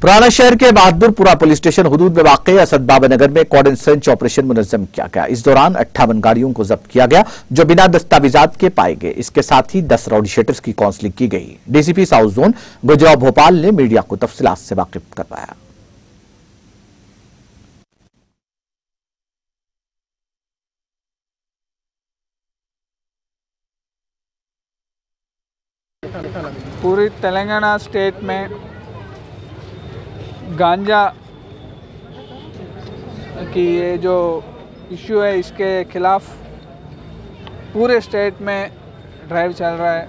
पुराना शहर के बहादुरपुरा पुलिस स्टेशन हदूद में वाक़ असद बाबा नगर में कॉर्डन सर्च ऑपरेशन मुनजम किया गया। इस दौरान अट्ठावन गाड़ियों को जब्त किया गया, जो बिना दस्तावेजात के पाए गए। इसके साथ ही दस राउडी शेटर्स की काउंसलिंग की गई। DCP south zone Gujarat Bhopal ने मीडिया को तफसीत से वाकिफ करवाया। पूरी तेलंगाना स्टेट में गांजा की ये जो इशू है, इसके खिलाफ पूरे स्टेट में ड्राइव चल रहा है।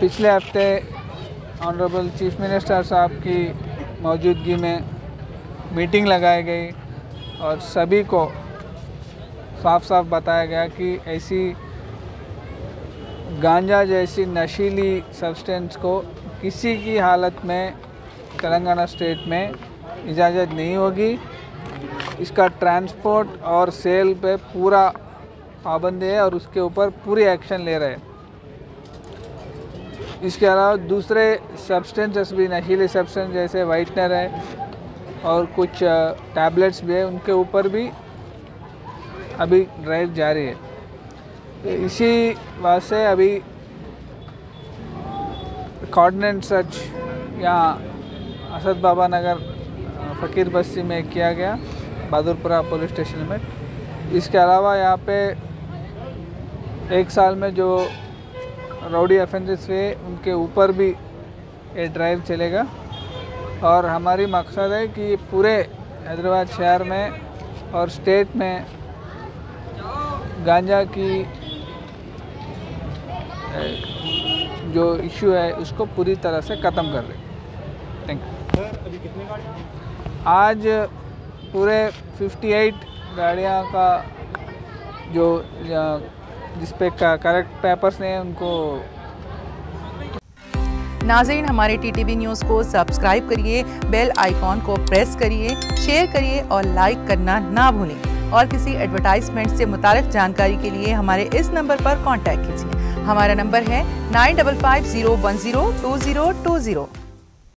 पिछले हफ़्ते ऑनरेबल चीफ मिनिस्टर साहब की मौजूदगी में मीटिंग लगाई गई और सभी को साफ़ साफ़ बताया गया कि ऐसी गांजा जैसी नशीली सब्सटेंस को किसी की हालत में तेलंगाना स्टेट में इजाज़त नहीं होगी। इसका ट्रांसपोर्ट और सेल पे पूरा पाबंदी है और उसके ऊपर पूरी एक्शन ले रहे हैं। इसके अलावा दूसरे सब्सटेंसेस भी नशीले सब्सटेंस जैसे वाइटनर है और कुछ टैबलेट्स भी है, उनके ऊपर भी अभी ड्राइव जारी है। तो इसी बात से अभी कोऑर्डिनेट सर्च यहाँ असद बाबा नगर फ़कीर बस्ती में किया गया बहादुरपुरा पुलिस स्टेशन में। इसके अलावा यहाँ पे एक साल में जो राउडी ऑफेंसेस हुए, उनके ऊपर भी ये ड्राइव चलेगा। और हमारी मकसद है कि पूरे हैदराबाद शहर में और स्टेट में गांजा की जो इशू है, उसको पूरी तरह से ख़त्म कर रहे थैंक यू। आज पूरे 58 गाड़ियाँ का जो जिस पे करेक्ट पेपर्स हैं, उनको नाजरीन, हमारे टीटीवी न्यूज़ को सब्सक्राइब करिए बेल आइकॉन को प्रेस करिए शेयर करिए और लाइक करना ना भूलें। और किसी एडवर्टाइजमेंट से मुतालिक जानकारी के लिए हमारे इस नंबर पर कांटेक्ट कीजिए। हमारा नंबर है nine double five zero one zero two zero two zero